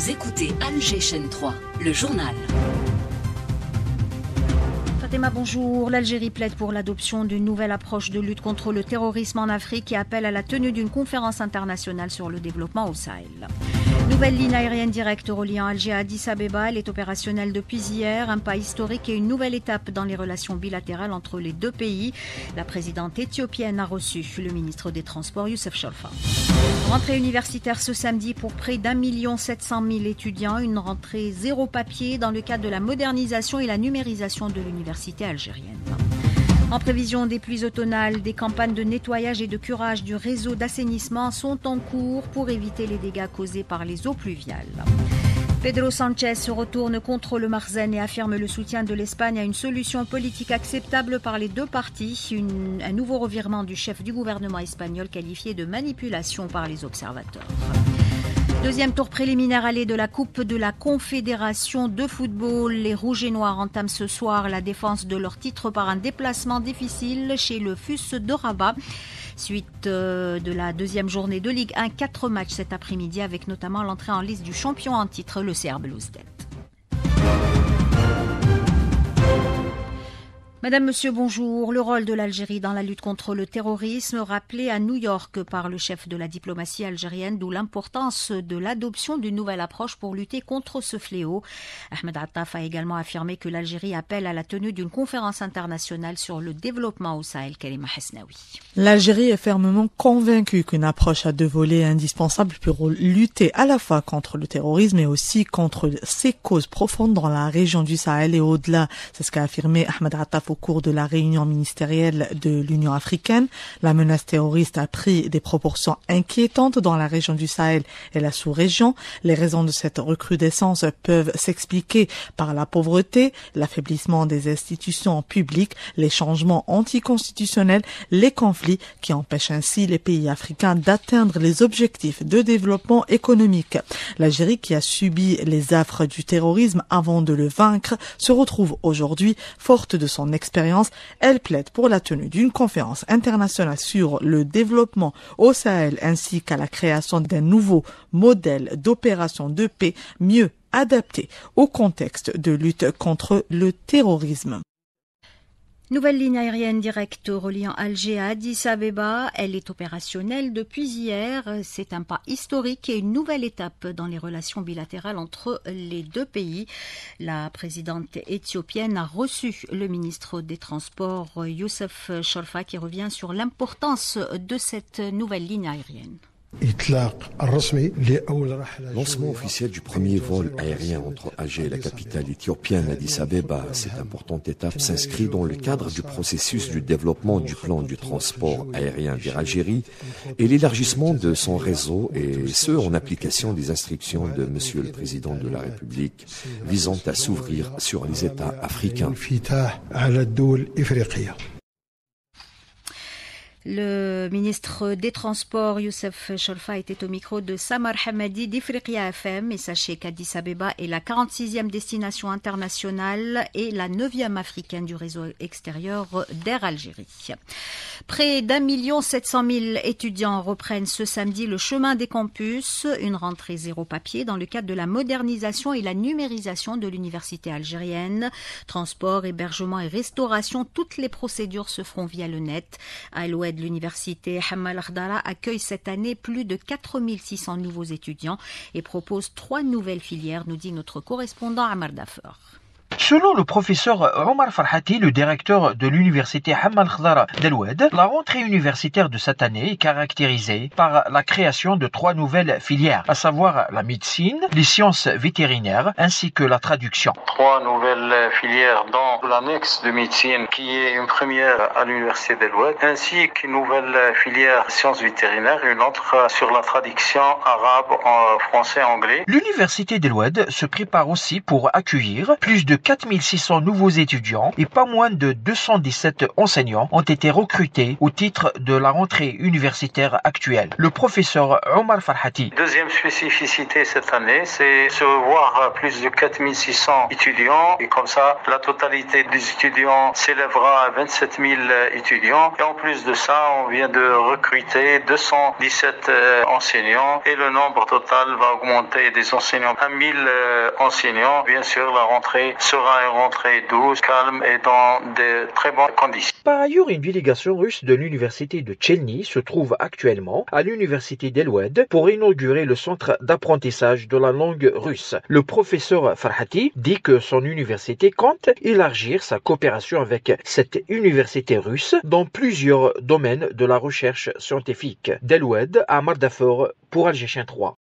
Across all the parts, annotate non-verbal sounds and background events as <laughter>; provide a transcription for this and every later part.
Vous écoutez Alger Chaîne 3, le journal. Fatima, bonjour. L'Algérie plaide pour l'adoption d'une nouvelle approche de lutte contre le terrorisme en Afrique et appelle à la tenue d'une conférence internationale sur le développement au Sahel. Nouvelle ligne aérienne directe reliant Alger à Addis Abeba. Elle est opérationnelle depuis hier. Un pas historique et une nouvelle étape dans les relations bilatérales entre les deux pays. La présidente éthiopienne a reçu le ministre des Transports, Youssef Sholfa. Rentrée universitaire ce samedi pour près d'un million sept cent mille étudiants. Une rentrée zéro papier dans le cadre de la modernisation et la numérisation de l'université algérienne. En prévision des pluies automnales, des campagnes de nettoyage et de curage du réseau d'assainissement sont en cours pour éviter les dégâts causés par les eaux pluviales. Pedro Sanchez se retourne contre le Marzen et affirme le soutien de l'Espagne à une solution politique acceptable par les deux parties. un nouveau revirement du chef du gouvernement espagnol qualifié de manipulation par les observateurs. Deuxième tour préliminaire allé de la Coupe de la Confédération de football. Les Rouges et Noirs entament ce soir la défense de leur titre par un déplacement difficile chez le FUS de Rabat. Suite euh, de la deuxième journée de Ligue 1, quatre matchs cet après-midi avec notamment l'entrée en liste du champion en titre, le CR Belouizdad. Madame, Monsieur, bonjour. Le rôle de l'Algérie dans la lutte contre le terrorisme rappelé à New York par le chef de la diplomatie algérienne, d'où l'importance de l'adoption d'une nouvelle approche pour lutter contre ce fléau. Ahmed Attaf a également affirmé que l'Algérie appelle à la tenue d'une conférence internationale sur le développement au Sahel. Kalima Hasnaoui. L'Algérie est fermement convaincue qu'une approche à deux volets est indispensable pour lutter à la fois contre le terrorisme et aussi contre ses causes profondes dans la région du Sahel et au-delà. C'est ce qu'a affirmé Ahmed Attaf au cours de la réunion ministérielle de l'Union africaine. La menace terroriste a pris des proportions inquiétantes dans la région du Sahel et la sous-région. Les raisons de cette recrudescence peuvent s'expliquer par la pauvreté, l'affaiblissement des institutions publiques, les changements anticonstitutionnels, les conflits qui empêchent ainsi les pays africains d'atteindre les objectifs de développement économique. L'Algérie, qui a subi les affres du terrorisme avant de le vaincre, se retrouve aujourd'hui forte de son expérience, elle plaide pour la tenue d'une conférence internationale sur le développement au Sahel ainsi qu'à la création d'un nouveau modèle d'opération de paix mieux adapté au contexte de lutte contre le terrorisme. Nouvelle ligne aérienne directe reliant Alger à Addis Abeba. Elle est opérationnelle depuis hier. C'est un pas historique et une nouvelle étape dans les relations bilatérales entre les deux pays. La présidente éthiopienne a reçu le ministre des Transports Youssef Sholfa qui revient sur l'importance de cette nouvelle ligne aérienne. Lancement officiel du premier vol aérien entre Alger et la capitale éthiopienne Addis Abeba. Cette importante étape s'inscrit dans le cadre du processus du développement du plan du transport aérien vers Algérie et l'élargissement de son réseau et ce en application des instructions de Monsieur le Président de la République visant à s'ouvrir sur les États africains. Le ministre des Transports, Youssef Sholfa, était au micro de Samar Hamadi d'Ifriqiya FM. Et sachez qu'Addis Abeba est la 46e destination internationale et la 9e africaine du réseau extérieur d'Air Algérie. Près d'un million sept cent mille étudiants reprennent ce samedi le chemin des campus, une rentrée zéro papier dans le cadre de la modernisation et la numérisation de l'université algérienne. Transport, hébergement et restauration, toutes les procédures se feront via le net. À l'université Hamal Akhdara accueille cette année plus de 4600 nouveaux étudiants et propose trois nouvelles filières, nous dit notre correspondant Amar Dafer. Selon le professeur Omar Farhati, le directeur de l'université Hamal Khdara d'Eloued, la rentrée universitaire de cette année est caractérisée par la création de trois nouvelles filières, à savoir la médecine, les sciences vétérinaires ainsi que la traduction. Trois nouvelles filières dans l'annexe de médecine qui est une première à l'université d'Eloued, ainsi qu'une nouvelle filière sciences vétérinaires et une autre sur la traduction arabe en français-anglais. L'université d'Eloued se prépare aussi pour accueillir plus de 4600 nouveaux étudiants et pas moins de 217 enseignants ont été recrutés au titre de la rentrée universitaire actuelle. Le professeur Omar Farhati. Deuxième spécificité cette année, c'est se voir plus de 4600 étudiants et comme ça, la totalité des étudiants s'élèvera à 27 000 étudiants. Et en plus de ça, on vient de recruter 217 euh, enseignants et le nombre total va augmenter des enseignants à 1000 euh, enseignants. Bien sûr, la rentrée sera Par ailleurs, une délégation russe de l'université de Chelny se trouve actuellement à l'université d'Eloued pour inaugurer le centre d'apprentissage de la langue russe. Le professeur Farhati dit que son université compte élargir sa coopération avec cette université russe dans plusieurs domaines de la recherche scientifique. D'Eloued à Mardafor pour Algérien 3.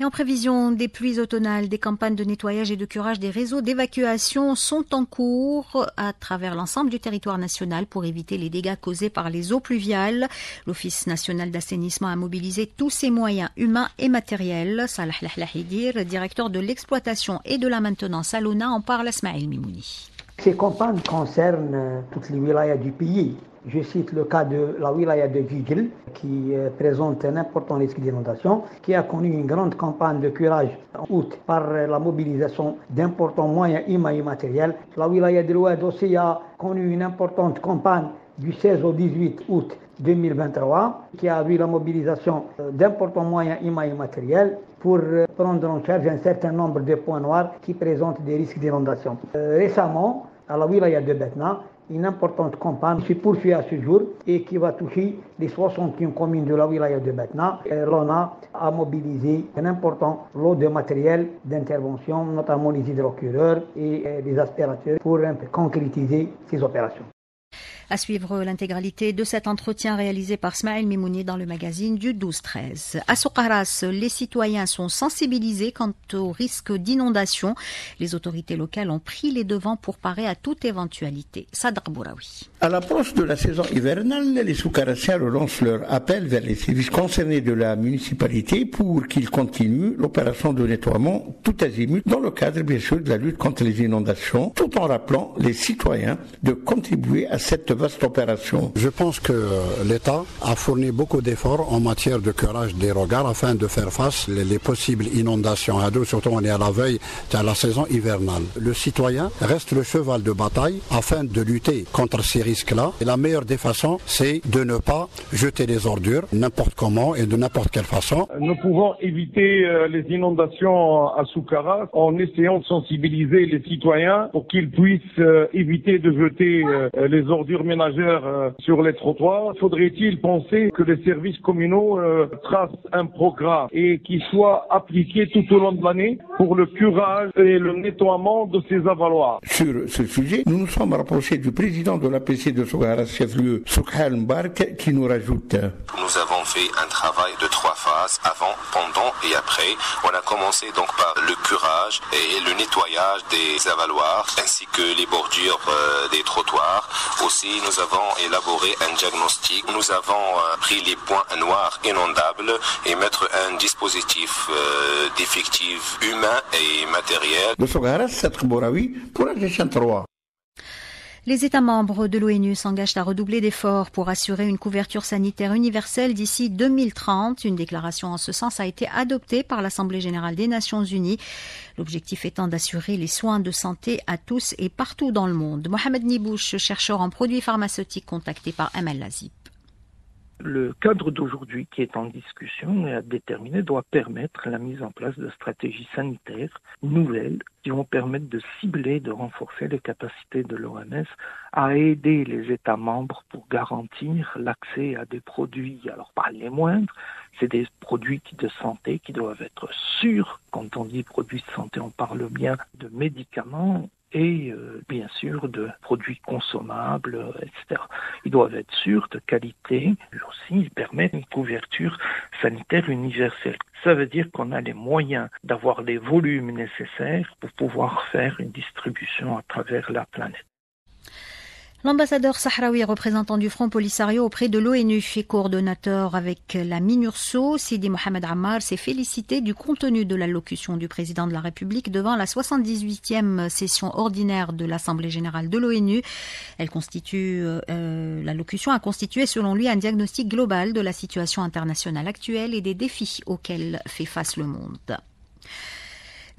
Et en prévision des pluies automnales, des campagnes de nettoyage et de curage des réseaux d'évacuation sont en cours à travers l'ensemble du territoire national pour éviter les dégâts causés par les eaux pluviales. L'Office national d'assainissement a mobilisé tous ses moyens humains et matériels. Salah Lahidir, directeur de l'exploitation et de la maintenance à l'ONA, en parle à Smaïl Mimouni. Ces campagnes concernent toutes les wilayas du pays. Je cite le cas de la wilaya de Gigil, qui euh, présente un important risque d'inondation, qui a connu une grande campagne de curage en août par la mobilisation d'importants moyens humains et matériels. La wilaya de l'Oued aussi a connu une importante campagne du 16 au 18 août 2023, qui a vu la mobilisation euh, d'importants moyens humains et matériels pour euh, prendre en charge un certain nombre de points noirs qui présentent des risques d'inondation. récemment, à la wilaya de Betna, une importante campagne se poursuit à ce jour et qui va toucher les 61 communes de la wilaya de Betna. L'ONA a mobilisé un important lot de matériel d'intervention, notamment les hydrocureurs et les aspirateurs, pour concrétiser ces opérations. À suivre l'intégralité de cet entretien réalisé par Smaïl Mimouni dans le magazine du 12-13. À Sokaras, les citoyens sont sensibilisés quant au risque d'inondation. Les autorités locales ont pris les devants pour parer à toute éventualité. Sadr Bouraoui. À l'approche de la saison hivernale, les Soukarassiens relancent leur appel vers les services concernés de la municipalité pour qu'ils continuent l'opération de nettoiement tout azimut dans le cadre, bien sûr, de la lutte contre les inondations, tout en rappelant les citoyens de contribuer à cette vaste opération. Je pense que l'État a fourni beaucoup d'efforts en matière de curage des regards afin de faire face les, possibles inondations à surtout on est à la veille de la saison hivernale. Le citoyen reste le cheval de bataille afin de lutter contre ces risques-là. Et la meilleure des façons, c'est de ne pas jeter des ordures n'importe comment et de n'importe quelle façon. Nous pouvons éviter euh, les inondations à Soukara en essayant de sensibiliser les citoyens pour qu'ils puissent euh, éviter de jeter euh, les ordures euh, sur les trottoirs, faudrait-il penser que les services communaux euh, tracent un programme et qui soit appliqué tout au long de l'année? Pour le curage et le nettoiement de ces avaloirs. Sur ce sujet, nous nous sommes rapprochés du président de l'APC de Sougara, chef-lieu, Soukhan Mbark, qui nous rajoute. Nous avons fait un travail de trois phases, avant, pendant et après. On a commencé donc par le curage et le nettoyage des avaloirs, ainsi que les bordures euh, des trottoirs. Aussi, nous avons élaboré un diagnostic. Nous avons euh, pris les points noirs inondables et mettre un dispositif euh, d'effectifs humains et matériels. pour la gestion 3. Les États membres de l'ONU s'engagent à redoubler d'efforts pour assurer une couverture sanitaire universelle d'ici 2030. Une déclaration en ce sens a été adoptée par l'Assemblée générale des Nations unies. L'objectif étant d'assurer les soins de santé à tous et partout dans le monde. Mohamed Nibouche, chercheur en produits pharmaceutiques contacté par ML Lazip. Le cadre d'aujourd'hui qui est en discussion et à déterminer doit permettre la mise en place de stratégies sanitaires nouvelles qui vont permettre de cibler, de renforcer les capacités de l'OMS à aider les États membres pour garantir l'accès à des produits, alors pas les moindres, c'est des produits de santé qui doivent être sûrs. Quand on dit produits de santé, on parle bien de médicaments et euh, bien sûr de produits consommables, etc. Ils doivent être sûrs de qualité, et aussi ils permettent une couverture sanitaire universelle. Ça veut dire qu'on a les moyens d'avoir les volumes nécessaires pour pouvoir faire une distribution à travers la planète. L'ambassadeur sahraoui représentant du Front Polisario auprès de l'ONU et coordonnateur avec la MINURSO, Sidi Mohamed Ammar, s'est félicité du contenu de l'allocution du président de la République devant la 78e session ordinaire de l'Assemblée générale de l'ONU. Elle constitue, euh, l'allocution a constitué selon lui un diagnostic global de la situation internationale actuelle et des défis auxquels fait face le monde.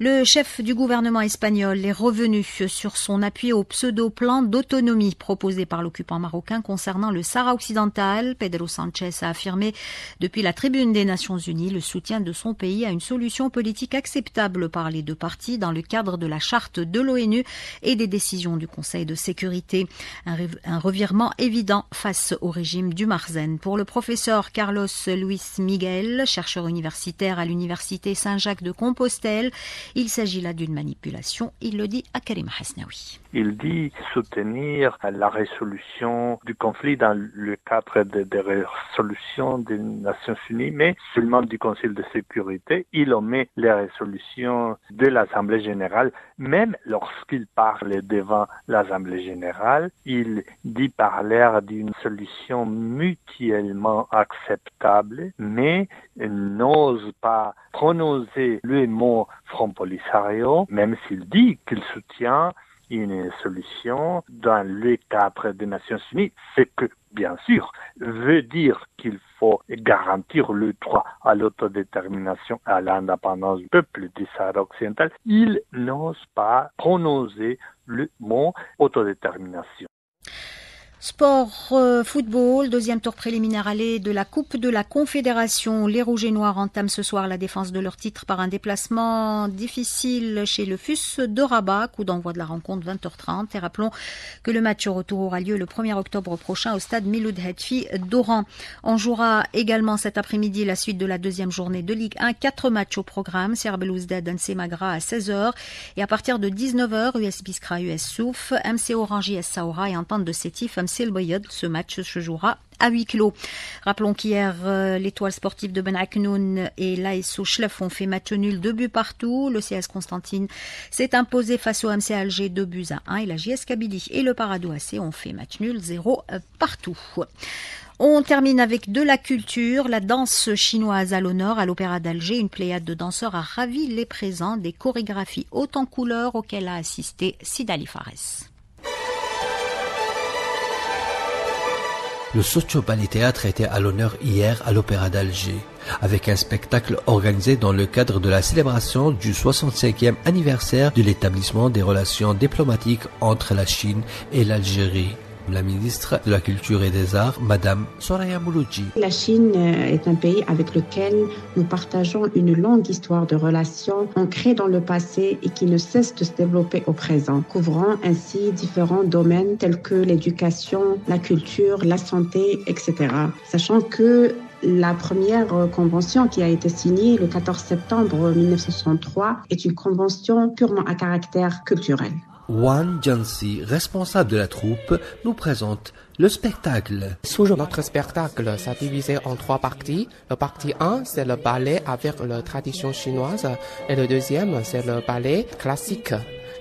Le chef du gouvernement espagnol est revenu sur son appui au pseudo-plan d'autonomie proposé par l'occupant marocain concernant le Sahara occidental. Pedro Sanchez a affirmé depuis la tribune des Nations Unies le soutien de son pays à une solution politique acceptable par les deux parties dans le cadre de la charte de l'ONU et des décisions du Conseil de sécurité. Un, revirement évident face au régime du Marzen. Pour le professeur Carlos Luis Miguel, chercheur universitaire à l'université Saint-Jacques de Compostelle, il s'agit là d'une manipulation, il le dit à Karim Hasnaoui. Il dit soutenir la résolution du conflit dans le cadre des de résolutions des Nations Unies, mais seulement du Conseil de sécurité. Il omet les résolutions de l'Assemblée générale, même lorsqu'il parle devant l'Assemblée générale. Il dit parler d'une solution mutuellement acceptable, mais n'ose pas prononcer le mot Front Polisario, même s'il dit qu'il soutient une solution dans le cadre des Nations Unies, ce que, bien sûr, veut dire qu'il faut garantir le droit à l'autodétermination à l'indépendance du peuple du Sahara occidental. Il n'ose pas prononcer le mot autodétermination. Sport euh, football, deuxième tour préliminaire aller de la Coupe de la Confédération. Les Rouges et Noirs entament ce soir la défense de leur titre par un déplacement difficile chez le FUS de Rabat. Coup d'envoi de la rencontre 20h30. Et rappelons que le match retour aura lieu le 1er octobre prochain au stade Miloud Hetfi d'Oran. On jouera également cet après-midi la suite de la deuxième journée de Ligue 1. Quatre matchs au programme. Serbel Ouzdad, Magra à 16h. Et à partir de 19h, US Biskra, US Souf, MC Orange, Saoura et Entente de Sétif, ce match se jouera à huis clos. Rappelons qu'hier, euh, l'étoile sportive de Ben Aknoun et l'ASO Schlef ont fait match nul, deux buts partout. Le CS Constantine s'est imposé face au MC Alger, deux buts à 1 et la JS Kabylie et le Parado AC ont fait match nul, zéro euh, partout. On termine avec de la culture, la danse chinoise à l'honneur à l'Opéra d'Alger. Une pléiade de danseurs a ravi les présents des chorégraphies hautes en couleurs auxquelles a assisté Sidali Fares. Le Ballet Théâtre était à l'honneur hier à l'Opéra d'Alger, avec un spectacle organisé dans le cadre de la célébration du 65e anniversaire de l'établissement des relations diplomatiques entre la Chine et l'Algérie la ministre de la Culture et des Arts, Madame Soraya Mouloudji. La Chine euh, est un pays avec lequel nous partageons une longue histoire de relations ancrées dans le passé et qui ne cesse de se développer au présent, couvrant ainsi différents domaines tels que l'éducation, la culture, la santé, etc. Sachant que la première convention qui a été signée le 14 septembre 1963 est une convention purement à caractère culturel. Wan Jianxi, responsable de la troupe, nous présente le spectacle. Notre spectacle s'est divisé en trois parties. Le partie 1, c'est le ballet avec la tradition chinoise. Et le deuxième, c'est le ballet classique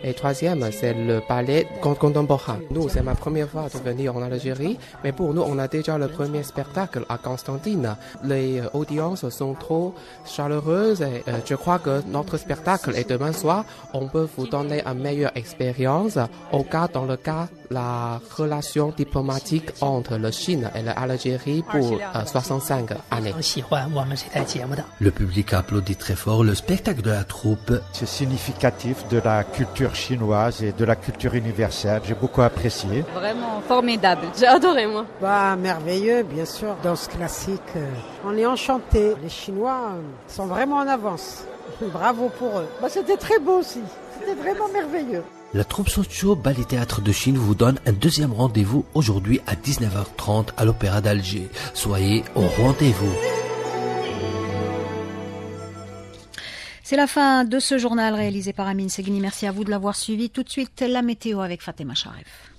et troisième, c'est le ballet contemporain. Nous, c'est ma première fois de venir en Algérie, mais pour nous, on a déjà le premier spectacle à Constantine. Les audiences sont trop chaleureuses et euh, je crois que notre spectacle et demain soir, on peut vous donner une meilleure expérience au cas dans le cas la relation diplomatique entre la Chine et l'Algérie pour 65 euh, années. Le public applaudit très fort le spectacle de la troupe. C'est significatif de la culture chinoise et de la culture universelle. J'ai beaucoup apprécié. Vraiment formidable. J'ai adoré moi. Bah, merveilleux, bien sûr. Danse classique. Euh, on est enchanté. Les Chinois euh, sont vraiment en avance. <laughs> Bravo pour eux. Bah, c'était très beau aussi. C'était vraiment merveilleux. La troupe Socio Ballet Théâtre de Chine vous donne un deuxième rendez-vous aujourd'hui à 19h30 à l'Opéra d'Alger. Soyez au rendez-vous. C'est la fin de ce journal réalisé par Amine Segni. Merci à vous de l'avoir suivi. Tout de suite, la météo avec Fatima Sharif.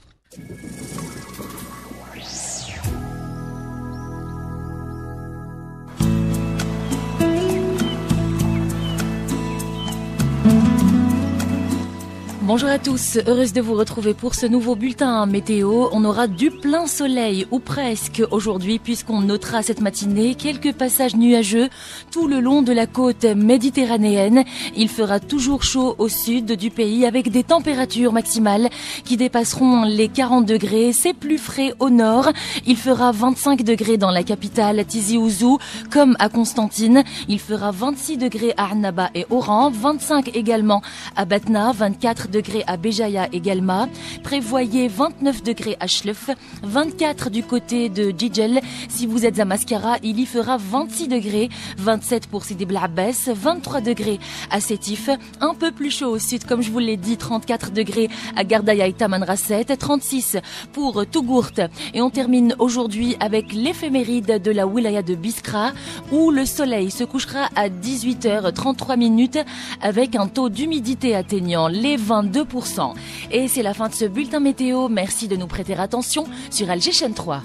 Bonjour à tous, heureuse de vous retrouver pour ce nouveau bulletin météo. On aura du plein soleil ou presque aujourd'hui puisqu'on notera cette matinée quelques passages nuageux tout le long de la côte méditerranéenne. Il fera toujours chaud au sud du pays avec des températures maximales qui dépasseront les 40 degrés. C'est plus frais au nord. Il fera 25 degrés dans la capitale Tizi Ouzou comme à Constantine. Il fera 26 degrés à Annaba et Oran, 25 également à Batna, 24 degrés à Béjaïa et Galma. Prévoyez 29 degrés à Schlef, 24 du côté de Djidjel. Si vous êtes à Mascara, il y fera 26 degrés, 27 pour Sidi Blabès, 23 degrés à Sétif, un peu plus chaud au sud, comme je vous l'ai dit, 34 degrés à Gardaya et Tamanrasset, 36 pour Tougourt. Et on termine aujourd'hui avec l'éphéméride de la wilaya de Biskra, où le soleil se couchera à 18h33 minutes avec un taux d'humidité atteignant les 22%. Et c'est la fin de ce bulletin météo. Merci de nous prêter attention sur Alger Chaîne 3.